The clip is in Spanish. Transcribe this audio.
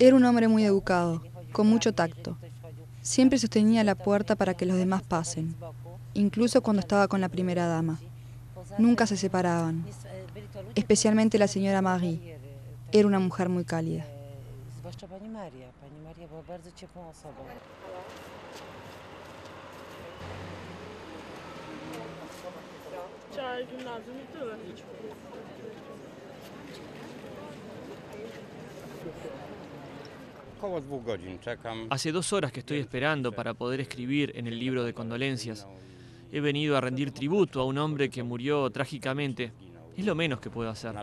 Era un hombre muy educado, con mucho tacto. Siempre sostenía la puerta para que los demás pasen, incluso cuando estaba con la primera dama. Nunca se separaban, especialmente la señora Marie. Era una mujer muy cálida. Hace dos horas que estoy esperando para poder escribir en el libro de condolencias. He venido a rendir tributo a un hombre que murió trágicamente. Es lo menos que puedo hacer.